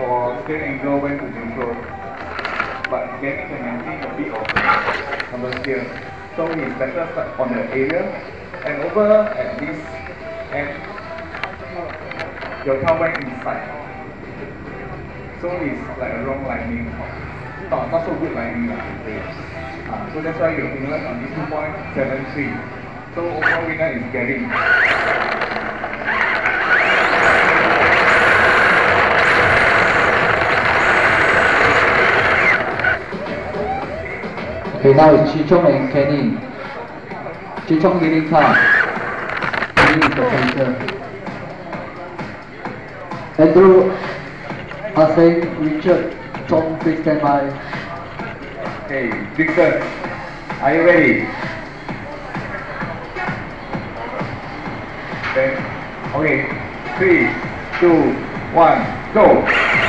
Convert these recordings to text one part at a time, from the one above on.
For steering angle went to neutral. But Kenny can maintain a bit of number steer. So he's better on the area. And over at this end, your tail went inside. So it's like a wrong lining. Not, not so good lining. Uh, so that's why your England on this 2.73. So overall winner is Gary. Okay, now it's Chichong and Kenny. Chichong leading car. Kenny is the center. Andrew, Hussein, Richard, Chong, please stand by. Hey, Victor, are you ready? Okay, okay, three, two, one, go!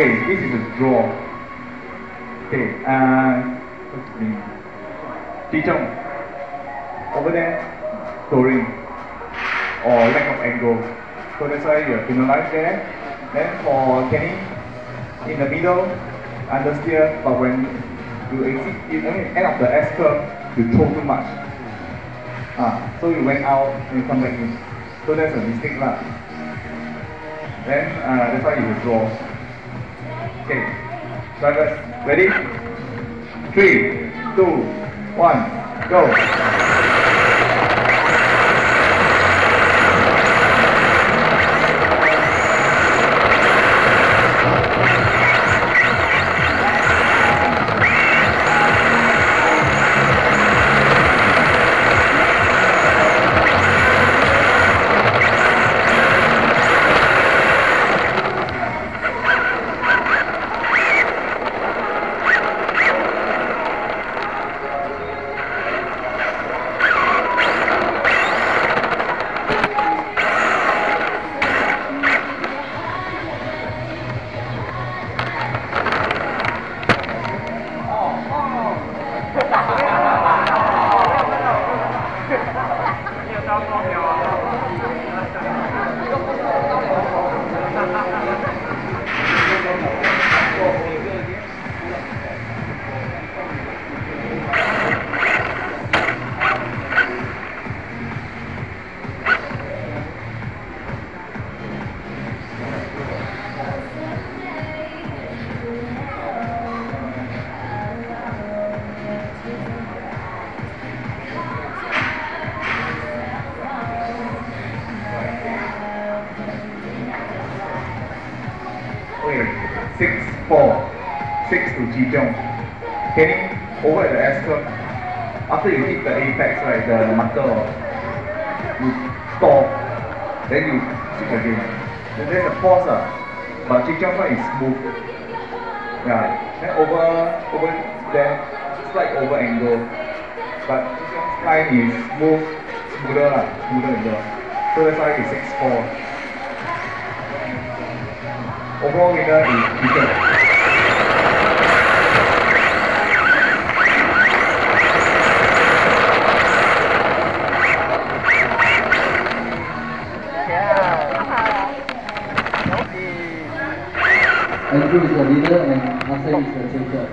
Okay, this is a draw. Okay, uh, what's? Jichong. Over there, touring. Or lack of angle. So that's why you're penalized there. Then for Kenny, in the middle, understeer, but when you exit, I mean, end of the S curve, you throw too much. Ah, so you went out and come back in. So that's a mistake lah. Then uh, that's why you withdraw. Okay, ready? Three, two, one, go. Six four, six to Ji Jong. Kenny, over at the S curve, after you hit the apex, right, the marker, you stop, then you switch again. Then there's a pause, uh, but Ji Jong one is smooth. Yeah, then over, over there, slight over angle, but Ji Jong's line is smooth, smoother lah, smoother yours. So that's why it's six four. Is Andrew is the leader and is the center.